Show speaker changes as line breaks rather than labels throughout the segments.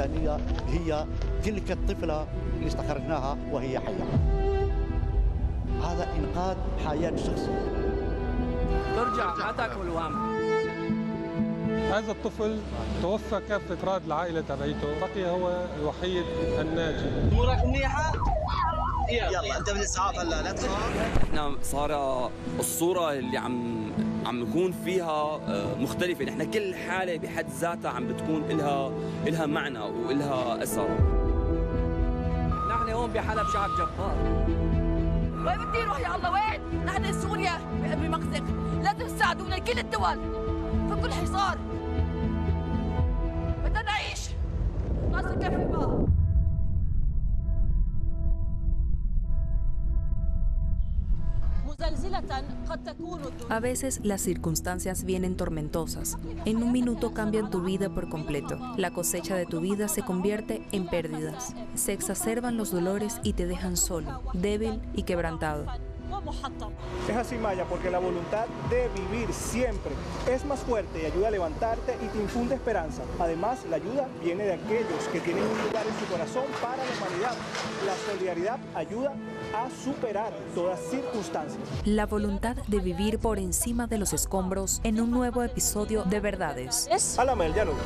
قضايا إنسانية هي تلك الطفلة اللي استخرجناها وهي حية. هذا إنقاذ حياة شخص.
ترجع ما تأكل وهم
هذا الطفل توفى كافة إفراد العائلة تبعيته. بقي هو الوحيد الناجي.
امورك منيحه يلا. أنت من الاسعاف هلا لا تخاف.
إحنا صار الصورة اللي عم عم نكون فيها آه، مختلفة. نحن كل حالة بحد ذاتها عم بتكون لها لها معنى ولها أثر.
نحن هون بحلب شعب جبار.
وين بدي نروح يا الله؟ وين؟ نحن سوريا بمأزق لازم تساعدونا كل الدول في كل حصار. بدنا نعيش. ناس كيف بقى
A veces las circunstancias vienen tormentosas. En un minuto cambian tu vida por completo. La cosecha de tu vida se convierte en pérdidas. Se exacerban los dolores y te dejan solo, débil y quebrantado.
Es así, Maya, porque la voluntad de vivir siempre es más fuerte y ayuda a levantarte y te infunde esperanza. Además, la ayuda viene de aquellos que tienen un lugar en su corazón para la humanidad. La solidaridad ayuda a superar todas circunstancias.
La voluntad de vivir por encima de los escombros en un nuevo episodio de Verdades.
Diálogo.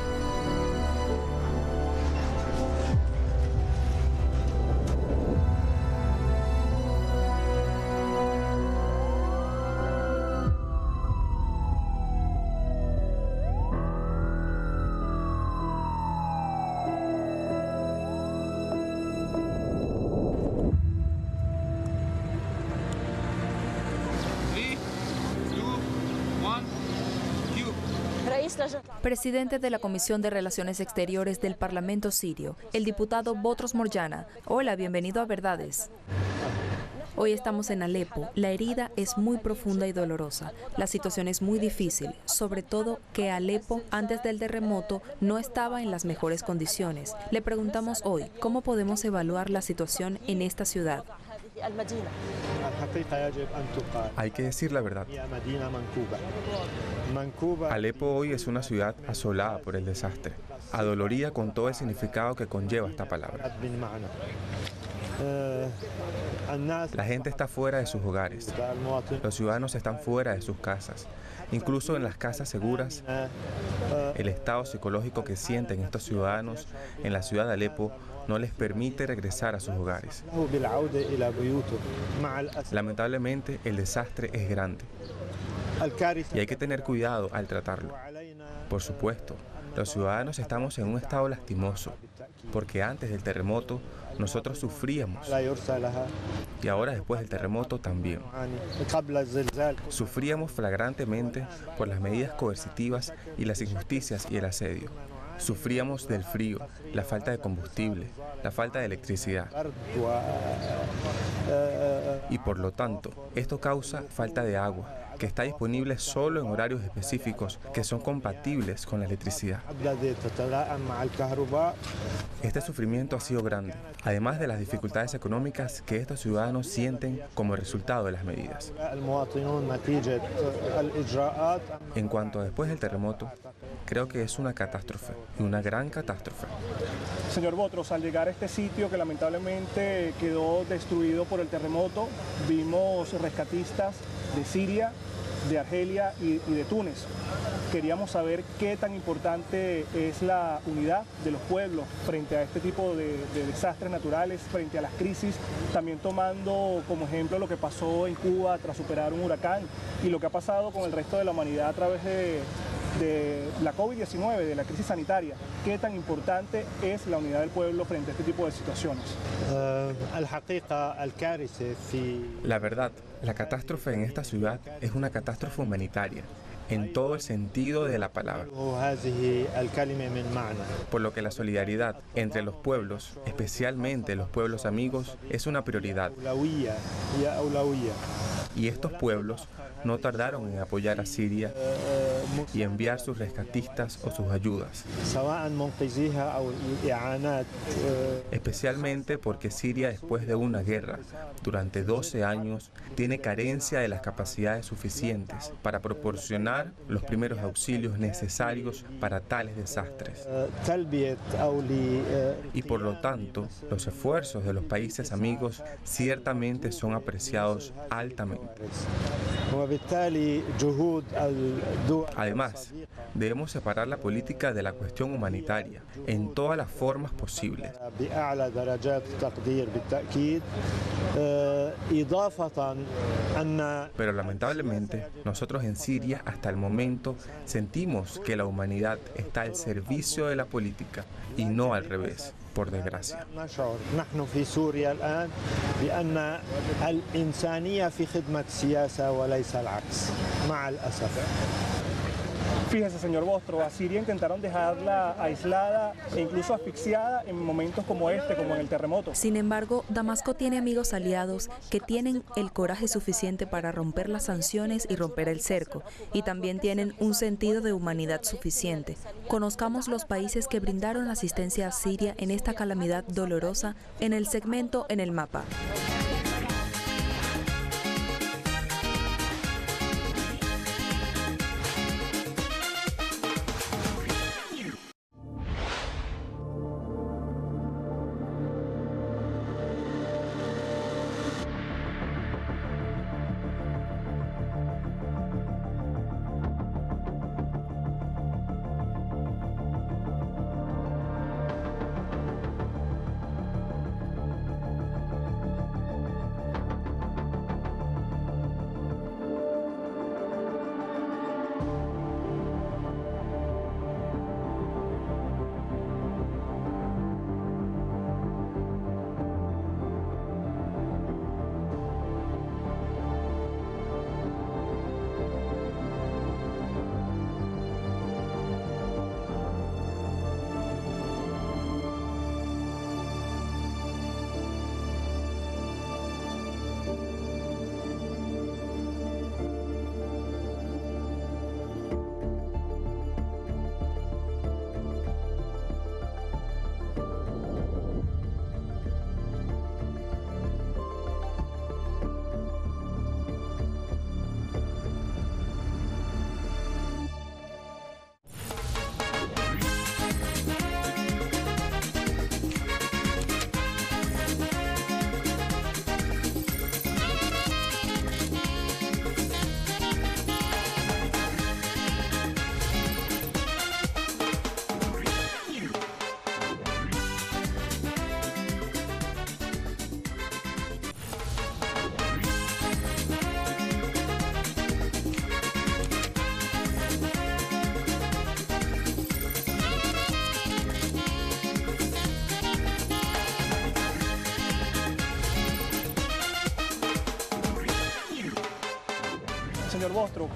Presidente de la Comisión de Relaciones Exteriores del Parlamento sirio, el diputado Botros Morjana. Hola, bienvenido a Verdades. Hoy estamos en Alepo. La herida es muy profunda y dolorosa. La situación es muy difícil, sobre todo que Alepo antes del terremoto no estaba en las mejores condiciones. Le preguntamos hoy, ¿cómo podemos evaluar la situación en esta ciudad?
Hay que decir la verdad. Alepo hoy es una ciudad asolada por el desastre, adolorida con todo el significado que conlleva esta palabra. La gente está fuera de sus hogares. Los ciudadanos están fuera de sus casas. Incluso en las casas seguras, el estado psicológico que sienten estos ciudadanos en la ciudad de Alepo no les permite regresar a sus hogares. Lamentablemente, el desastre es grande y hay que tener cuidado al tratarlo. Por supuesto, los ciudadanos estamos en un estado lastimoso, porque antes del terremoto nosotros sufríamos y ahora después del terremoto también. Sufríamos flagrantemente por las medidas coercitivas y las injusticias y el asedio. Sufríamos del frío, la falta de combustible, la falta de electricidad. Y por lo tanto, esto causa falta de agua, que está disponible solo en horarios específicos que son compatibles con la electricidad. Este sufrimiento ha sido grande, además de las dificultades económicas que estos ciudadanos sienten como resultado de las medidas. En cuanto a después del terremoto, creo que es una catástrofe, una gran catástrofe.
Señor Botros, al llegar a este sitio que lamentablemente quedó destruido por el terremoto, vimos rescatistas de Siria, de Argelia y, de Túnez. Queríamos saber qué tan importante es la unidad de los pueblos frente a este tipo de, de, desastres naturales, frente a las crisis, también tomando como ejemplo lo que pasó en Cuba tras superar un huracán y lo que ha pasado con el resto de la humanidad a través de, de la COVID-19, de la crisis sanitaria. ¿Qué tan importante es la unidad del pueblo frente a este tipo de situaciones?
La verdad, la catástrofe en esta ciudad es una catástrofe humanitaria en todo el sentido de la palabra. Por lo que la solidaridad entre los pueblos, especialmente los pueblos amigos, es una prioridad. Y estos pueblos no tardaron en apoyar a Siria y enviar sus rescatistas o sus ayudas. Especialmente porque Siria después de una guerra durante 12 años tiene carencia de las capacidades suficientes para proporcionar los primeros auxilios necesarios para tales desastres. Y por lo tanto, los esfuerzos de los países amigos ciertamente son apreciados altamente. Además, debemos separar la política de la cuestión humanitaria en todas las formas posibles. Pero lamentablemente, nosotros en Siria hasta el momento sentimos que la humanidad está al servicio de la política y no al revés, por desgracia.
Fíjese, señor Bostro, a Siria intentaron dejarla aislada e incluso asfixiada en momentos como este, como en el terremoto.
Sin embargo, Damasco tiene amigos aliados que tienen el coraje suficiente para romper las sanciones y romper el cerco, y también tienen un sentido de humanidad suficiente. Conozcamos los países que brindaron asistencia a Siria en esta calamidad dolorosa en el segmento en el mapa.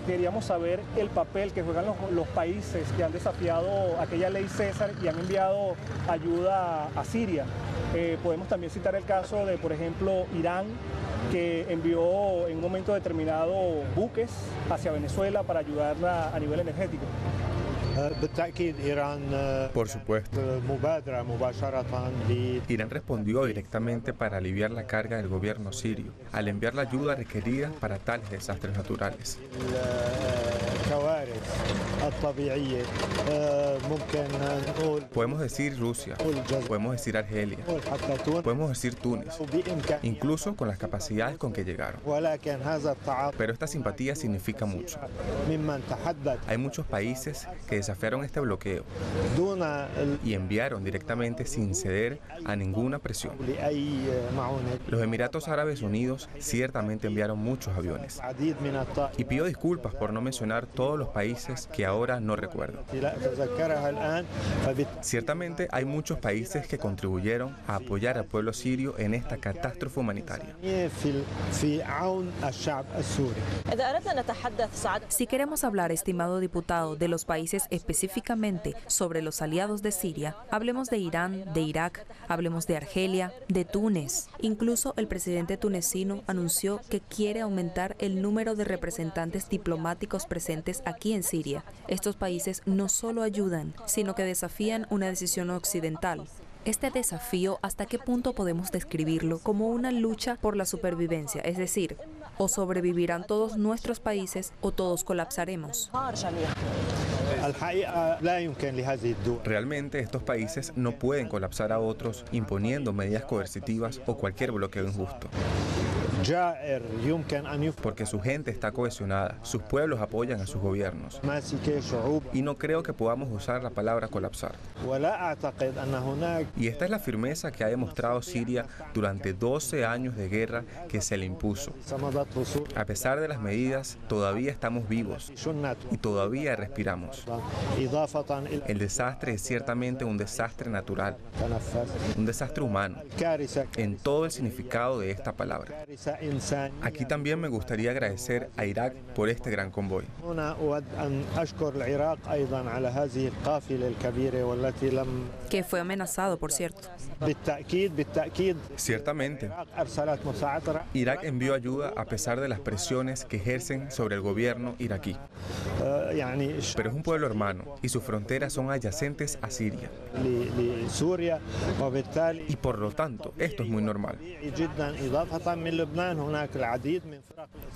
Queríamos saber el papel que juegan los, países que han desafiado aquella ley César y han enviado ayuda a Siria. Eh, podemos también citar el caso de, por ejemplo, Irán, que envió en un momento determinado buques hacia Venezuela para ayudarla a nivel energético.
Por supuesto. Irán respondió directamente para aliviar la carga del gobierno sirio al enviar la ayuda requerida para tales desastres naturales. Podemos decir Rusia, podemos decir Argelia, podemos decir Túnez, incluso con las capacidades con que llegaron. Pero esta simpatía significa mucho. Hay muchos países que desafiaron este bloqueo y enviaron directamente sin ceder a ninguna presión. Los Emiratos Árabes Unidos ciertamente enviaron muchos aviones. Y pido disculpas por no mencionar todos los países que ahora no recuerdo. Ciertamente hay muchos países que contribuyeron a apoyar al pueblo sirio en esta catástrofe humanitaria.
Si queremos hablar, estimado diputado, de los países específicamente sobre los aliados de Siria, hablemos de Irán, de Irak, hablemos de Argelia, de Túnez. Incluso el presidente tunecino anunció que quiere aumentar el número de representantes diplomáticos presentes aquí en Siria. Estos países no solo ayudan, sino que desafían una decisión occidental. Este desafío, ¿hasta qué punto podemos describirlo como una lucha por la supervivencia? Es decir, o sobrevivirán todos nuestros países o todos colapsaremos.
Realmente estos países no pueden colapsar a otros imponiendo medidas coercitivas o cualquier bloqueo injusto. Porque su gente está cohesionada, sus pueblos apoyan a sus gobiernos. Y no creo que podamos usar la palabra colapsar. Y esta es la firmeza que ha demostrado Siria durante 12 años de guerra que se le impuso. A pesar de las medidas, todavía estamos vivos y todavía respiramos. El desastre es ciertamente un desastre natural, un desastre humano, en todo el significado de esta palabra. Aquí también me gustaría agradecer a Irak por este gran convoy.
Que fue amenazado, por cierto.
Ciertamente. Irak envió ayuda a pesar de las presiones que ejercen sobre el gobierno iraquí. Pero es un pueblo hermano y sus fronteras son adyacentes a Siria. Y por lo tanto, esto es muy normal.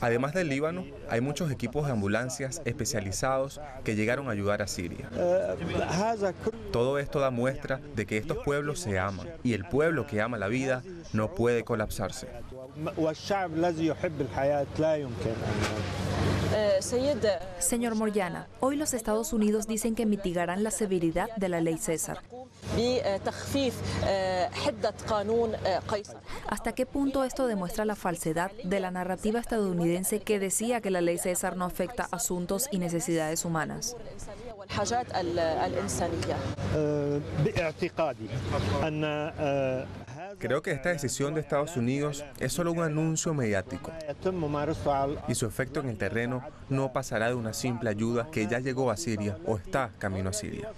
Además del Líbano, hay muchos equipos de ambulancias especializados que llegaron a ayudar a Siria. Todo esto da muestra de que estos pueblos se aman y el pueblo que ama la vida no puede colapsarse.
Señor Moyana, hoy los Estados Unidos dicen que mitigarán la severidad de la ley César. ¿Hasta qué punto esto demuestra la falsedad de la narrativa estadounidense que decía que la ley César no afecta asuntos y necesidades humanas?
Creo que esta decisión de Estados Unidos es solo un anuncio mediático y su efecto en el terreno no pasará de una simple ayuda que ya llegó a Siria o está camino a Siria.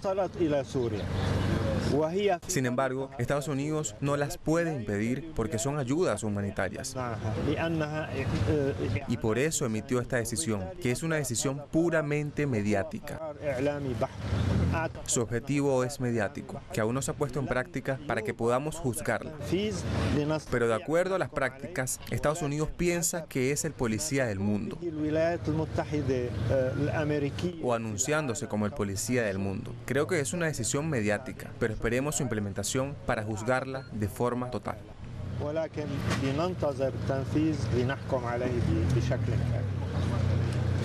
Sin embargo, Estados Unidos no las puede impedir porque son ayudas humanitarias. Y por eso emitió esta decisión, que es una decisión puramente mediática. Su objetivo es mediático, que aún no se ha puesto en práctica para que podamos juzgarla. Pero de acuerdo a las prácticas, Estados Unidos piensa que es el policía del mundo. O anunciándose como el policía del mundo. Creo que es una decisión mediática, pero esperemos su implementación para juzgarla de forma total.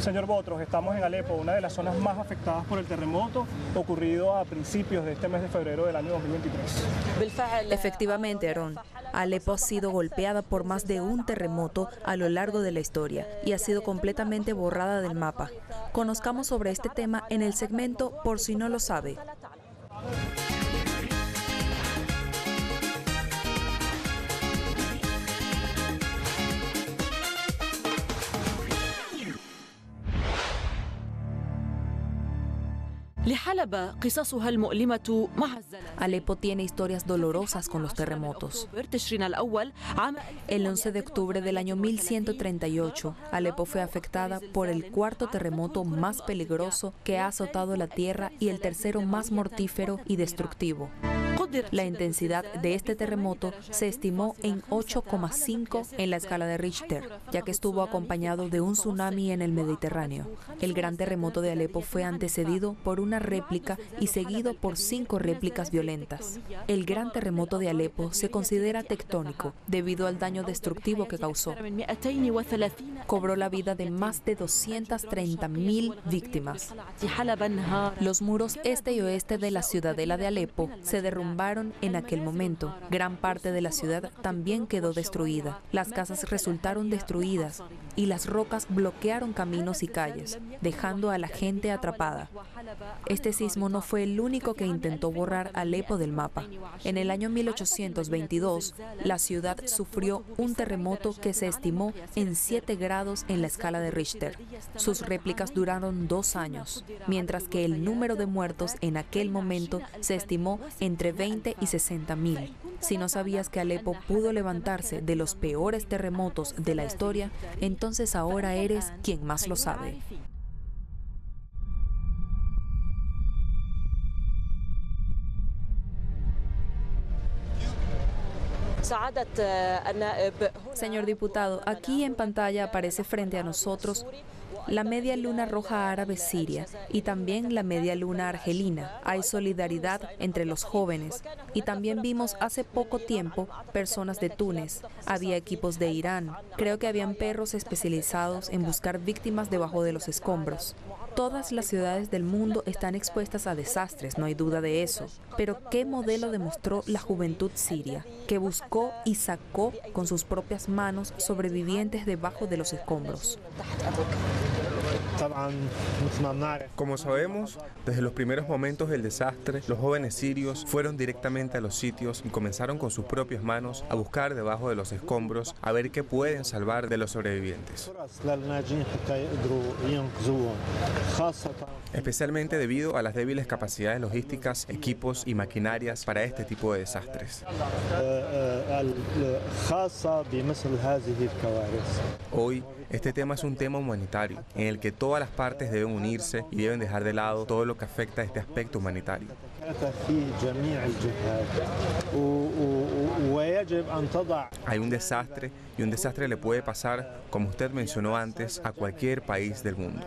Señor Botros, estamos en Alepo, una de las zonas más afectadas por el terremoto ocurrido a principios de este mes de febrero del año 2023.
Efectivamente, Aaron. Alepo ha sido golpeada por más de un terremoto a lo largo de la historia y ha sido completamente borrada del mapa. Conozcamos sobre este tema en el segmento Por si no lo sabe. Alepo tiene historias dolorosas con los terremotos. El 11 de octubre del año 1138, Alepo fue afectada por el cuarto terremoto más peligroso que ha azotado la tierra y el tercero más mortífero y destructivo. La intensidad de este terremoto se estimó en 8,5 en la escala de Richter, ya que estuvo acompañado de un tsunami en el Mediterráneo. El gran terremoto de Alepo fue antecedido por una réplica y seguido por cinco réplicas violentas. El gran terremoto de Alepo se considera tectónico debido al daño destructivo que causó. Cobró la vida de más de 230.000 víctimas. Los muros este y oeste de la ciudadela de Alepo se derrumbaron en aquel momento. Gran parte de la ciudad también quedó destruida. Las casas resultaron destruidas y las rocas bloquearon caminos y calles, dejando a la gente atrapada. Este sismo no fue el único que intentó borrar Alepo del mapa. En el año 1822, la ciudad sufrió un terremoto que se estimó en 7 grados en la escala de Richter. Sus réplicas duraron dos años, mientras que el número de muertos en aquel momento se estimó entre 20 y 60 mil. Si no sabías que Alepo pudo levantarse de los peores terremotos de la historia, entonces ahora eres quien más lo sabe. Señor diputado, aquí en pantalla aparece frente a nosotros la media luna roja árabe siria y también la media luna argelina. Hay solidaridad entre los jóvenes y también vimos hace poco tiempo personas de Túnez. Había equipos de Irán. Creo que habían perros especializados en buscar víctimas debajo de los escombros. Todas las ciudades del mundo están expuestas a desastres, no hay duda de eso. Pero ¿qué modelo demostró la juventud siria, que buscó y sacó con sus propias manos sobrevivientes debajo de los escombros?
Como sabemos, desde los primeros momentos del desastre, los jóvenes sirios fueron directamente a los sitios y comenzaron con sus propias manos a buscar debajo de los escombros a ver qué pueden salvar de los sobrevivientes. Especialmente debido a las débiles capacidades logísticas, equipos y maquinarias para este tipo de desastres. Hoy, este tema es un tema humanitario, en el que todas las partes deben unirse y deben dejar de lado todo lo que afecta a este aspecto humanitario. Hay un desastre y un desastre le puede pasar, como usted mencionó antes, a cualquier país del mundo.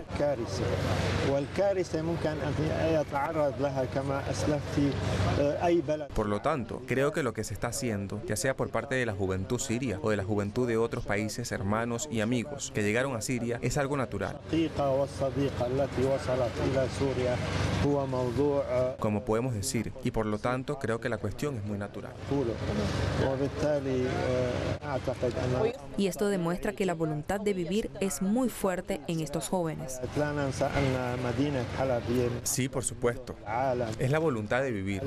Por lo tanto, creo que lo que se está haciendo, ya sea por parte de la juventud siria o de la juventud de otros países hermanos y amigos que llegaron a Siria, es algo natural. Como podemos decir, y por lo tanto creo que la cuestión es muy natural.
Y esto demuestra que la voluntad de vivir es muy fuerte en estos jóvenes.
Sí, por supuesto. Es la voluntad de vivir.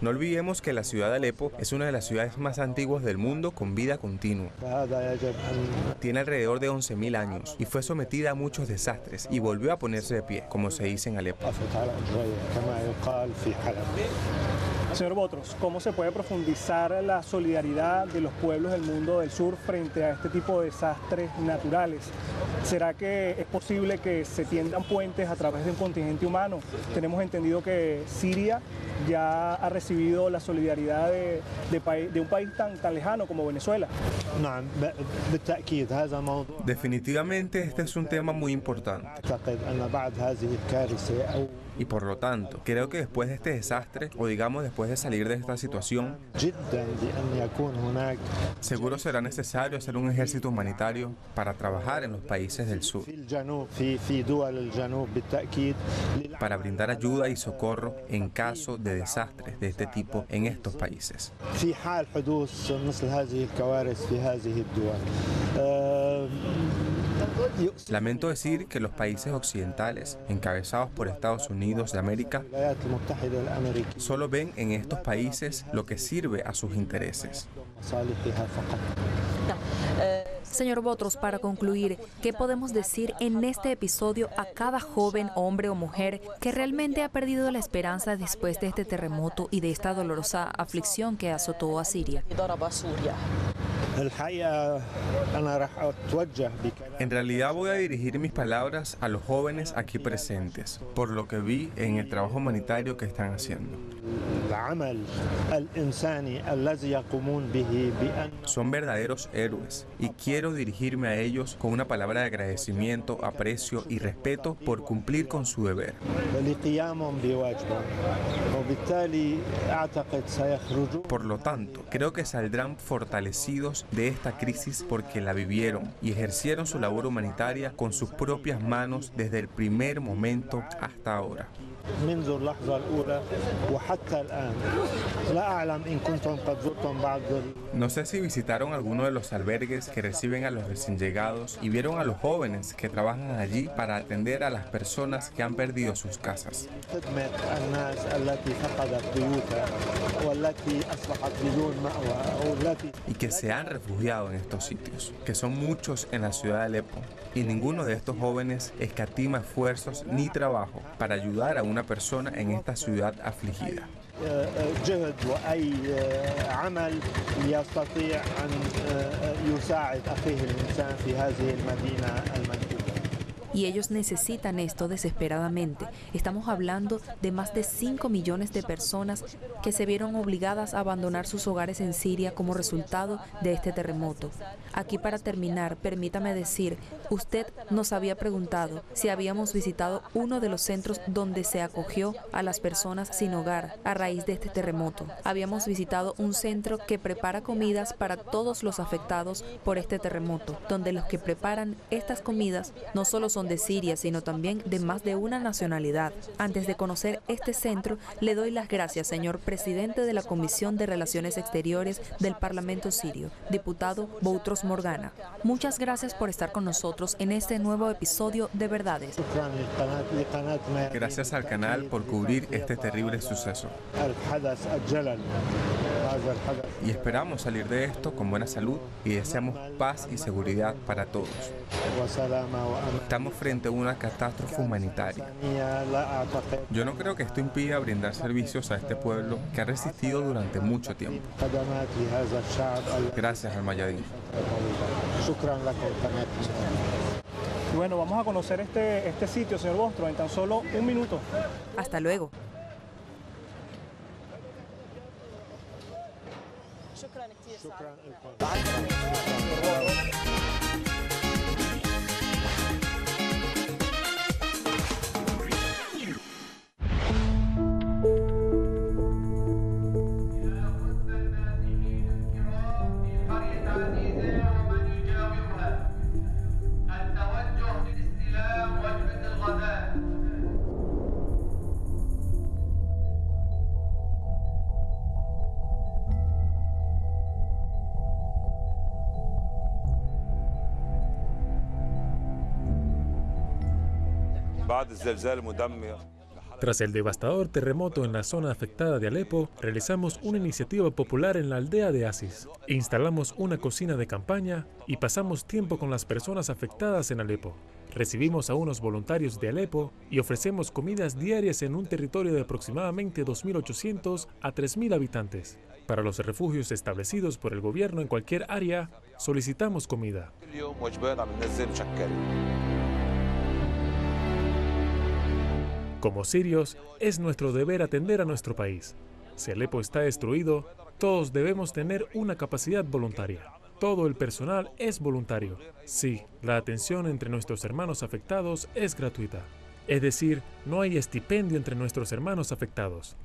No olvidemos que la ciudad de Alepo es una de las ciudades más antiguas del mundo con vida continua. Tiene alrededor de 11.000 años y fue sometida a muchos desastres y volvió a ponerse de pie, como se dice en Alepo.
Señor Botros, ¿cómo se puede profundizar la solidaridad de los pueblos del mundo del sur frente a este tipo de desastres naturales? ¿Será que es posible que se tiendan puentes a través de un contingente humano? Tenemos entendido que Siria ya ha recibido la solidaridad de, de, un país tan, tan lejano como Venezuela.
Definitivamente este es un tema muy importante. Y por lo tanto, creo que después de este desastre, o digamos después de salir de esta situación, seguro será necesario hacer un ejército humanitario para trabajar en los países del sur, para brindar ayuda y socorro en caso de desastres de este tipo en estos países. Lamento decir que los países occidentales, encabezados por Estados Unidos de América, solo ven en estos países lo que sirve a sus intereses.
Señor Botros, para concluir, ¿qué podemos decir en este episodio a cada joven, hombre o mujer que realmente ha perdido la esperanza después de este terremoto y de esta dolorosa aflicción que azotó a Siria?
En realidad voy a dirigir mis palabras a los jóvenes aquí presentes, por lo que vi en el trabajo humanitario que están haciendo. Son verdaderos héroes y quiero dirigirme a ellos con una palabra de agradecimiento, aprecio y respeto por cumplir con su deber. Por lo tanto, creo que saldrán fortalecidos de esta crisis porque la vivieron y ejercieron su labor humanitaria con sus propias manos desde el primer momento hasta ahora. No sé si visitaron alguno de los albergues que reciben a los recién llegados y vieron a los jóvenes que trabajan allí para atender a las personas que han perdido sus casas. Y que se han refugiado en estos sitios, que son muchos en la ciudad de Alepo. Y ninguno de estos jóvenes escatima esfuerzos ni trabajo para ayudar a una persona en esta ciudad afligida.
Y ellos necesitan esto desesperadamente. Estamos hablando de más de 5 millones de personas que se vieron obligadas a abandonar sus hogares en Siria como resultado de este terremoto. Aquí para terminar, permítame decir, usted nos había preguntado si habíamos visitado uno de los centros donde se acogió a las personas sin hogar a raíz de este terremoto. Habíamos visitado un centro que prepara comidas para todos los afectados por este terremoto, donde los que preparan estas comidas no solo son de Siria, sino también de más de una nacionalidad. Antes de conocer este centro, le doy las gracias, señor presidente de la Comisión de Relaciones Exteriores del Parlamento sirio, diputado Boutros Morgana. Muchas gracias por estar con nosotros en este nuevo episodio de Verdades.
Gracias al canal por cubrir este terrible suceso. Y esperamos salir de esto con buena salud y deseamos paz y seguridad para todos. Estamos frente a una catástrofe humanitaria. Yo no creo que esto impida brindar servicios a este pueblo que ha resistido durante mucho tiempo. Gracias al Mayadín.
Bueno, vamos a conocer este, este sitio, señor Bostro, en tan solo un minuto.
Hasta luego.
شكرا لكم Tras el devastador terremoto en la zona afectada de Alepo, realizamos una iniciativa popular en la aldea de Asis. Instalamos una cocina de campaña y pasamos tiempo con las personas afectadas en Alepo. Recibimos a unos voluntarios de Alepo y ofrecemos comidas diarias en un territorio de aproximadamente 2.800 a 3.000 habitantes. Para los refugios establecidos por el gobierno en cualquier área, solicitamos comida. Como sirios, es nuestro deber atender a nuestro país. Si Alepo está destruido, todos debemos tener una capacidad voluntaria. Todo el personal es voluntario. Sí, la atención entre nuestros hermanos afectados es gratuita. Es decir, no hay estipendio entre nuestros hermanos afectados.